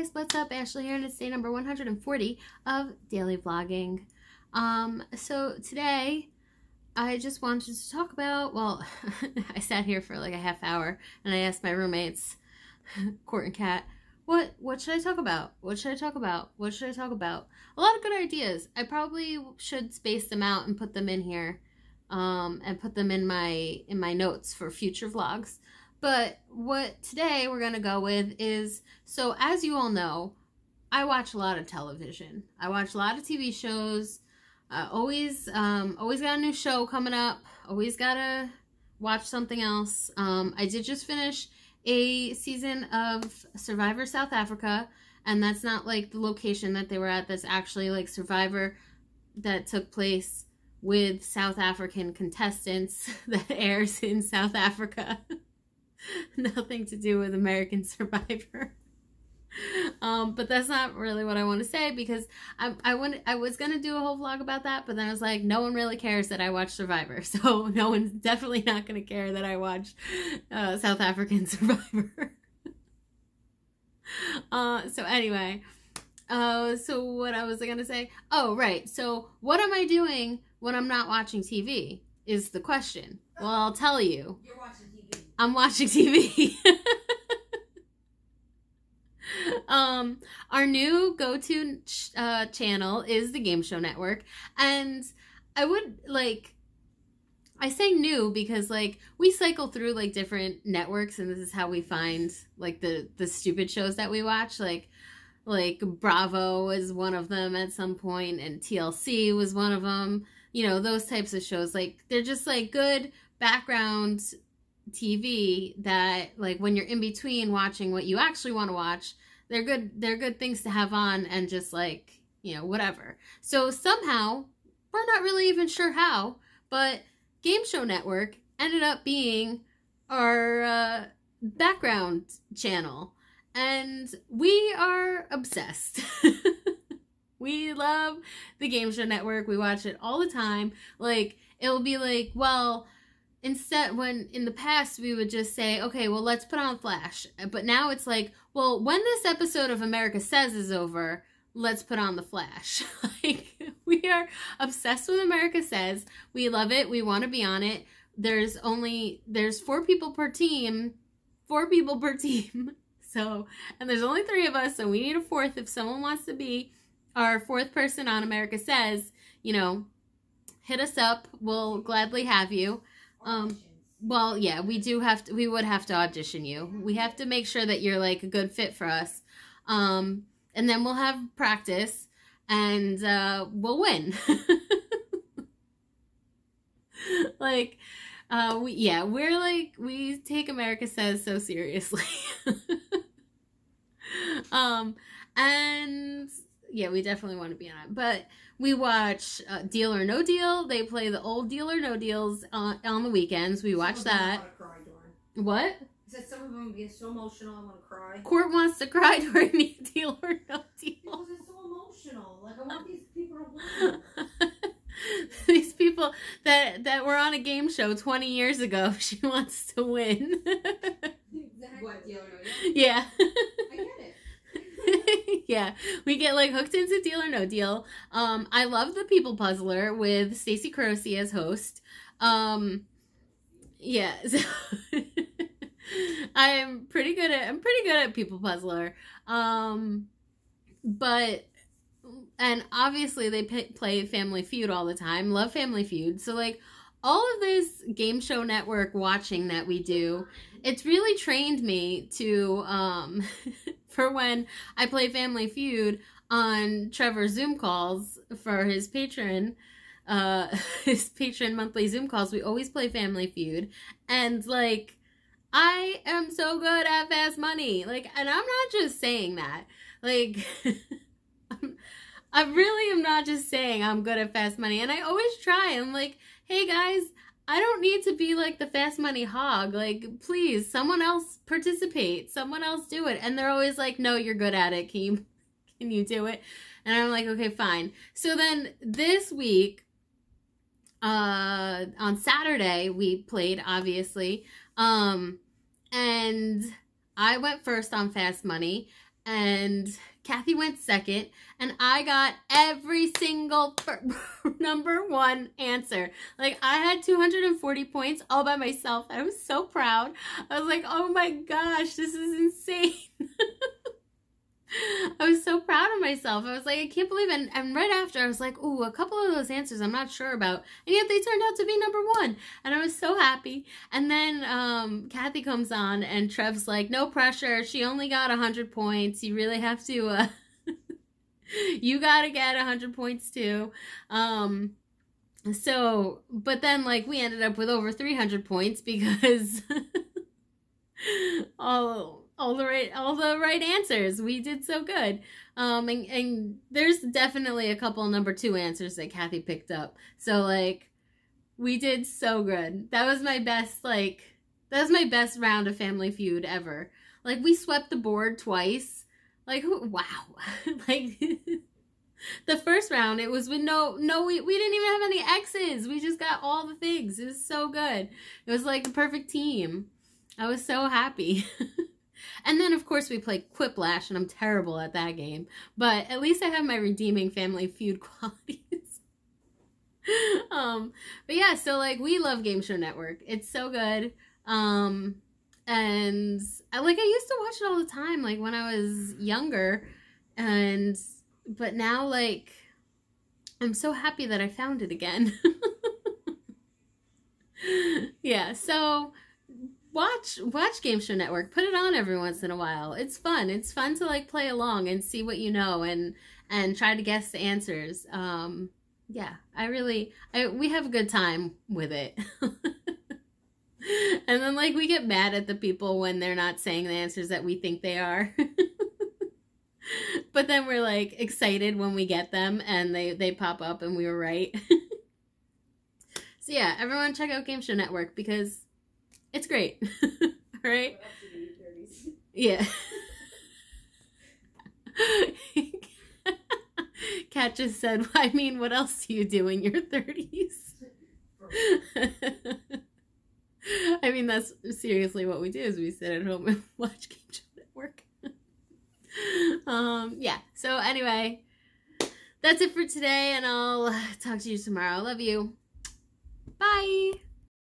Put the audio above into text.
guys, what's up? Ashley here, and it's day number 140 of daily vlogging. Um, so today, I just wanted to talk about, well, I sat here for like a half hour, and I asked my roommates, Court and Kat, what, what should I talk about? What should I talk about? What should I talk about? A lot of good ideas. I probably should space them out and put them in here, um, and put them in my, in my notes for future vlogs. But what today we're going to go with is so, as you all know, I watch a lot of television. I watch a lot of TV shows. Uh, always, um, always got a new show coming up. Always gotta watch something else. Um, I did just finish a season of Survivor South Africa, and that's not like the location that they were at. That's actually like Survivor that took place with South African contestants that airs in South Africa. Nothing to do with American Survivor. um, but that's not really what I want to say because I I want I was gonna do a whole vlog about that, but then I was like, no one really cares that I watch Survivor, so no one's definitely not gonna care that I watch uh, South African Survivor. uh, so anyway, uh, so what I was gonna say? Oh, right. So what am I doing when I'm not watching TV? Is the question. Well, I'll tell you. You're watching TV. I'm watching TV. um, our new go-to uh, channel is the Game Show Network, and I would like. I say new because like we cycle through like different networks, and this is how we find like the the stupid shows that we watch. Like like Bravo was one of them at some point, and TLC was one of them. You know those types of shows. Like they're just like good background TV that like when you're in between watching what you actually want to watch, they're good they're good things to have on and just like, you know, whatever. So somehow, we're not really even sure how, but Game Show Network ended up being our uh, background channel and we are obsessed. we love the Game Show Network. We watch it all the time. Like it'll be like, well, instead when in the past we would just say okay well let's put on flash. But now it's like well when this episode of america says is over let's put on the flash. Like we are obsessed with america says. We love it. We want to be on it. There's only there's four people per team four people per team. So and there's only three of us so we need a fourth if someone wants to be our fourth person on america says. You know hit us up. We'll gladly have you um, well, yeah, we do have to, we would have to audition you. We have to make sure that you're like a good fit for us. Um, and then we'll have practice and, uh, we'll win. like, uh, we, yeah, we're like, we take America Says so seriously. um, and yeah, we definitely want to be on it. But we watch uh, Deal or No Deal. They play the old Deal or No Deals on, on the weekends. We watch that. What? I said some of them get so emotional, I want to cry. Court wants to cry during the Deal or No Deal. Because it's so emotional. Like I want these people to win. these people that that were on a game show 20 years ago. She wants to win. exactly. What deal or no deal? Yeah. Yeah, we get like hooked into Deal or No Deal. Um, I love the People Puzzler with Stacey Carosi as host. Um, yeah, so I'm pretty good at I'm pretty good at People Puzzler. Um, but and obviously they p- play Family Feud all the time. Love Family Feud. So like all of this game show network watching that we do, it's really trained me to um for when I play Family Feud on Trevor's Zoom calls for his Patreon uh his Patreon monthly Zoom calls. We always play Family Feud and like I am so good at fast money. Like and I'm not just saying that. Like I really am not just saying I'm good at fast money. And I always try. I'm like, hey guys, I don't need to be like the fast money hog. Like, please, someone else participate. Someone else do it. And they're always like, no, you're good at it. Can you, can you do it? And I'm like, okay, fine. So then this week, uh, on Saturday, we played, obviously. Um, and I went first on Fast Money. And Kathy went second, and I got every single number one answer. Like, I had 240 points all by myself. I was so proud. I was like, oh my gosh, this is insane. Myself. I was like, I can't believe it. And, and right after, I was like, ooh, a couple of those answers I'm not sure about. And yet they turned out to be number one. And I was so happy. And then um, Kathy comes on, and Trev's like, no pressure. She only got 100 points. You really have to, uh, you got to get 100 points too. Um, so, but then, like, we ended up with over 300 points because all all the right all the right answers. We did so good. Um and, and there's definitely a couple number two answers that Kathy picked up. So like we did so good. That was my best like that was my best round of Family Feud ever. Like we swept the board twice. Like wow. like the first round it was with no no we, we didn't even have any X's. We just got all the things. It was so good. It was like the perfect team. I was so happy. And then, of course, we play Quiplash, and I'm terrible at that game. But at least I have my redeeming Family Feud qualities. um, but yeah, so like we love Game Show Network. It's so good. Um, and I like I used to watch it all the time, like when I was younger, and but now like I'm so happy that I found it again. yeah, so watch watch game show network. Put it on every once in a while. It's fun. It's fun to like play along and see what you know and and try to guess the answers. Um yeah i really i we have a good time with it. And then like we get mad at the people when they're not saying the answers that we think they are. But then we're like excited when we get them and they they pop up and we were right. So yeah everyone check out game show network because it's great. All right? Yeah. Kat just said, I mean, what else do you do in your 30s? I mean, that's seriously what we do is we sit at home and watch Game Show Network. um, yeah. So anyway, that's it for today, and I'll talk to you tomorrow. Love you. Bye.